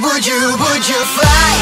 would you, would you fly?